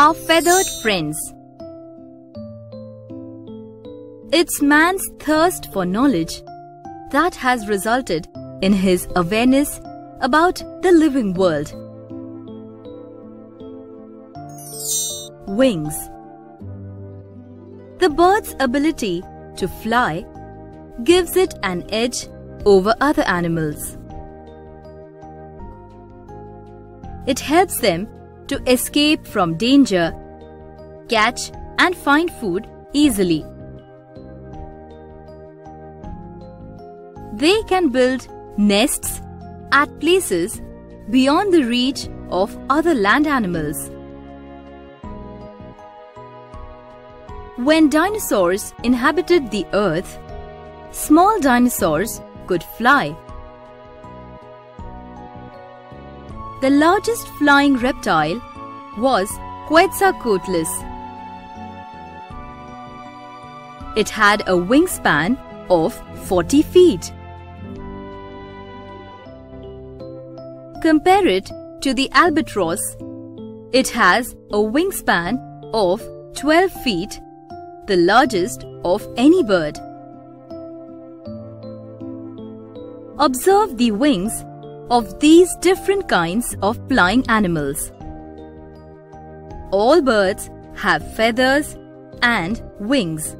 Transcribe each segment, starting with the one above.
are feathered friends. It's man's thirst for knowledge that has resulted in his awareness about the living world. Wings The bird's ability to fly gives it an edge over other animals. It helps them to escape from danger, catch and find food easily. They can build nests at places beyond the reach of other land animals. When dinosaurs inhabited the earth, small dinosaurs could fly. The largest flying reptile was Quetzalcoatlus. It had a wingspan of 40 feet. Compare it to the albatross. It has a wingspan of 12 feet, the largest of any bird. Observe the wings of these different kinds of flying animals. All birds have feathers and wings.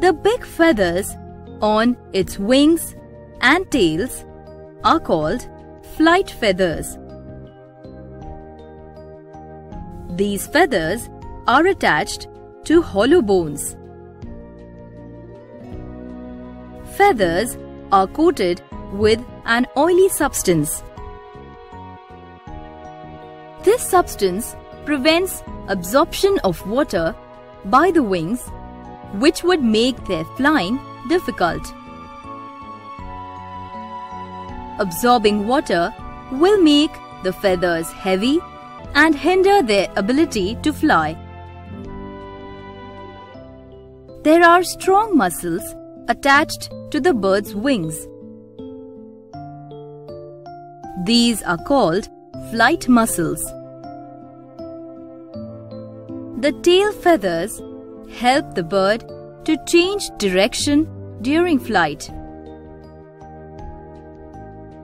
The big feathers on its wings and tails are called flight feathers. These feathers are attached to hollow bones. Feathers are coated with an oily substance. This substance prevents absorption of water by the wings which would make their flying difficult. Absorbing water will make the feathers heavy and hinder their ability to fly. There are strong muscles attached to the bird's wings. These are called flight muscles. The tail feathers help the bird to change direction during flight.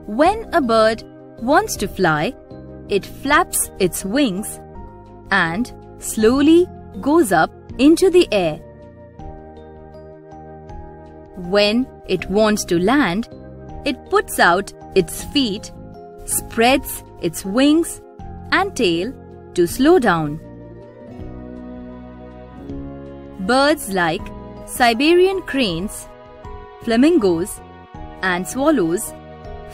When a bird wants to fly, it flaps its wings and slowly goes up into the air. When it wants to land, it puts out its feet, spreads its wings and tail to slow down. Birds like Siberian cranes, flamingos and swallows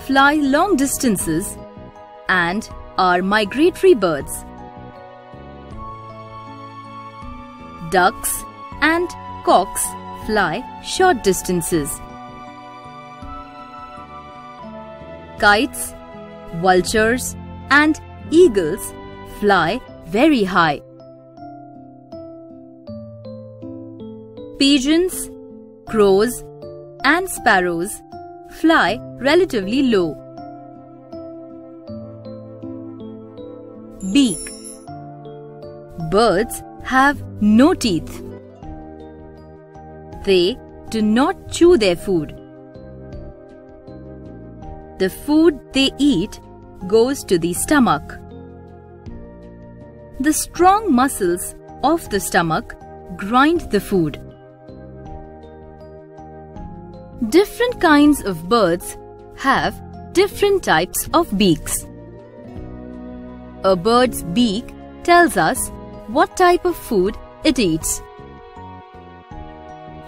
fly long distances and are migratory birds. Ducks and cocks fly short distances. Kites, vultures and eagles fly very high. Pigeons, crows and sparrows fly relatively low. Beak Birds have no teeth. They do not chew their food. The food they eat goes to the stomach. The strong muscles of the stomach grind the food. Different kinds of birds have different types of beaks. A bird's beak tells us what type of food it eats.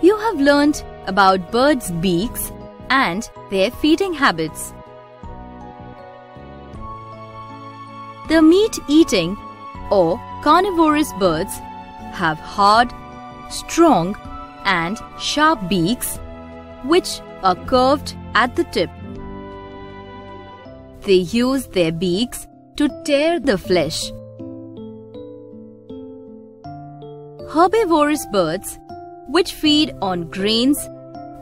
You have learned about birds' beaks and their feeding habits. The meat-eating or carnivorous birds have hard, strong and sharp beaks which are curved at the tip. They use their beaks to tear the flesh. Herbivorous birds which feed on grains,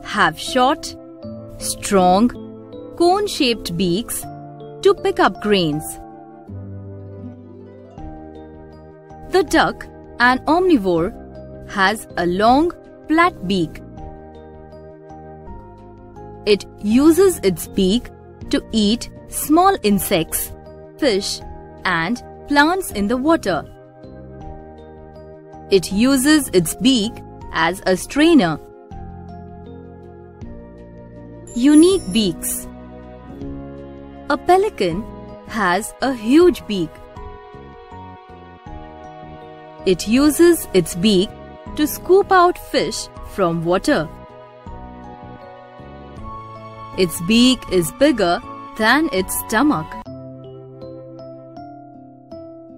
have short, strong, cone-shaped beaks to pick up grains. The duck, an omnivore, has a long, flat beak. It uses its beak to eat small insects, fish, and plants in the water. It uses its beak as a strainer. Unique beaks A pelican has a huge beak. It uses its beak to scoop out fish from water. Its beak is bigger than its stomach.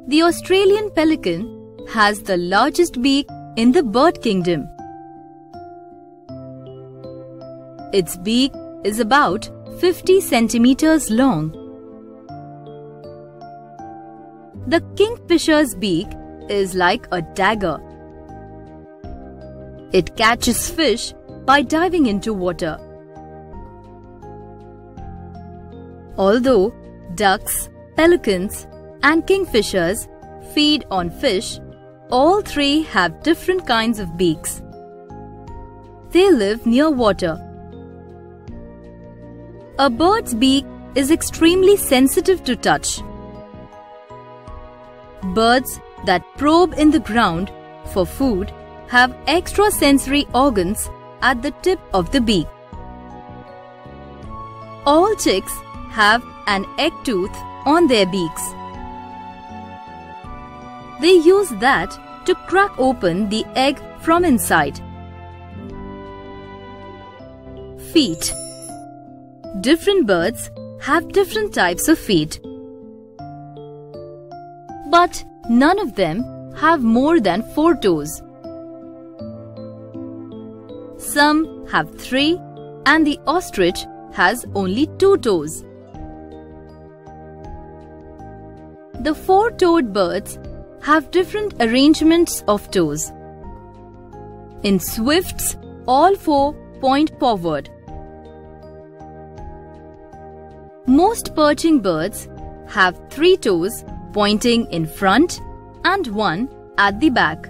The Australian pelican has the largest beak in the bird kingdom. Its beak is about 50 centimeters long. The kingfisher's beak is like a dagger. It catches fish by diving into water. Although ducks, pelicans, and kingfishers feed on fish, all three have different kinds of beaks. They live near water. A bird's beak is extremely sensitive to touch. Birds that probe in the ground for food have extrasensory organs at the tip of the beak. All chicks have an egg tooth on their beaks. They use that to crack open the egg from inside. Feet Different birds have different types of feet. But none of them have more than four toes. Some have three and the ostrich has only two toes. The four-toed birds have different arrangements of toes. In swifts, all four point forward. Most perching birds have three toes pointing in front and one at the back.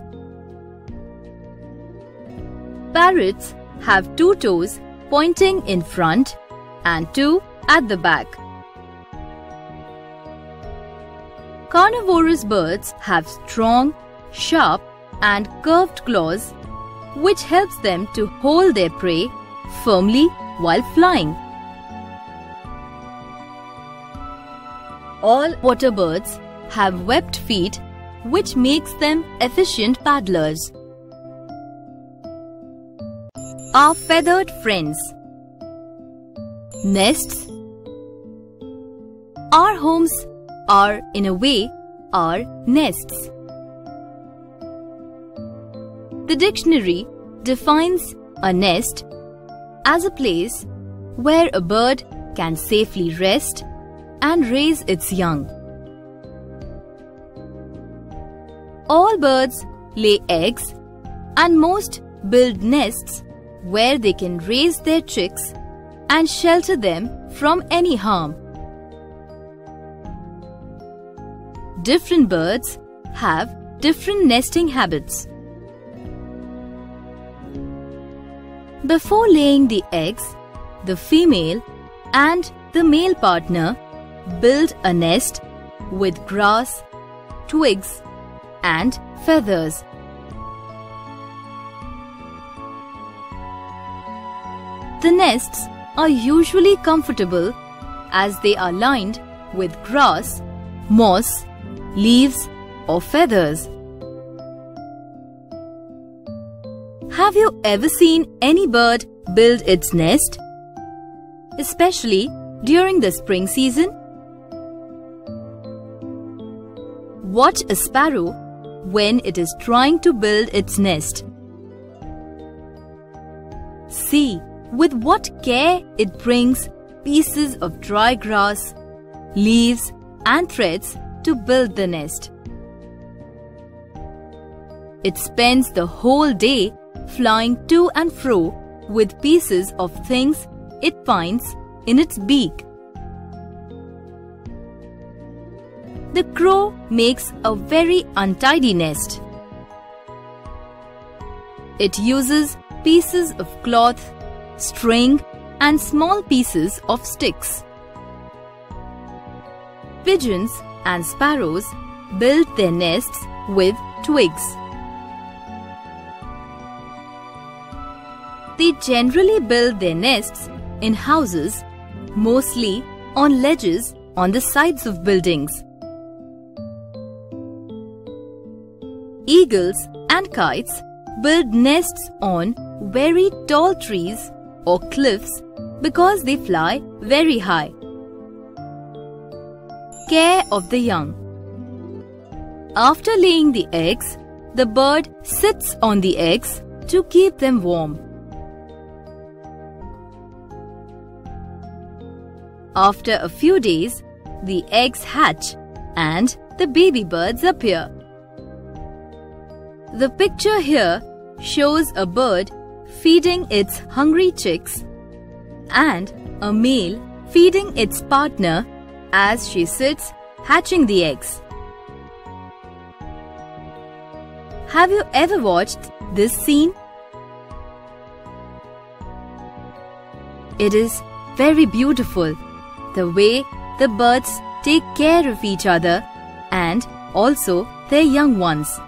Parrots have two toes pointing in front and two at the back. Carnivorous birds have strong, sharp and curved claws which helps them to hold their prey firmly while flying. All water birds have webbed feet which makes them efficient paddlers. Our feathered friends Nests Our homes are, in a way, are nests. The dictionary defines a nest as a place where a bird can safely rest and raise its young. All birds lay eggs and most build nests where they can raise their chicks and shelter them from any harm. Different birds have different nesting habits. Before laying the eggs, the female and the male partner build a nest with grass, twigs and feathers. The nests are usually comfortable as they are lined with grass, moss leaves or feathers. Have you ever seen any bird build its nest? Especially during the spring season? Watch a sparrow when it is trying to build its nest. See with what care it brings pieces of dry grass, leaves and threads to build the nest. It spends the whole day flying to and fro with pieces of things it finds in its beak. the crow makes a very untidy nest. It uses pieces of cloth, string and small pieces of sticks. Pigeons and sparrows build their nests with twigs. They generally build their nests in houses, mostly on ledges on the sides of buildings. Eagles and kites build nests on very tall trees or cliffs because they fly very high. Care of the young After laying the eggs, the bird sits on the eggs to keep them warm. After a few days, the eggs hatch and the baby birds appear. The picture here shows a bird feeding its hungry chicks and a male feeding its partner as she sits hatching the eggs. Have you ever watched this scene? It is very beautiful the way the birds take care of each other and also their young ones.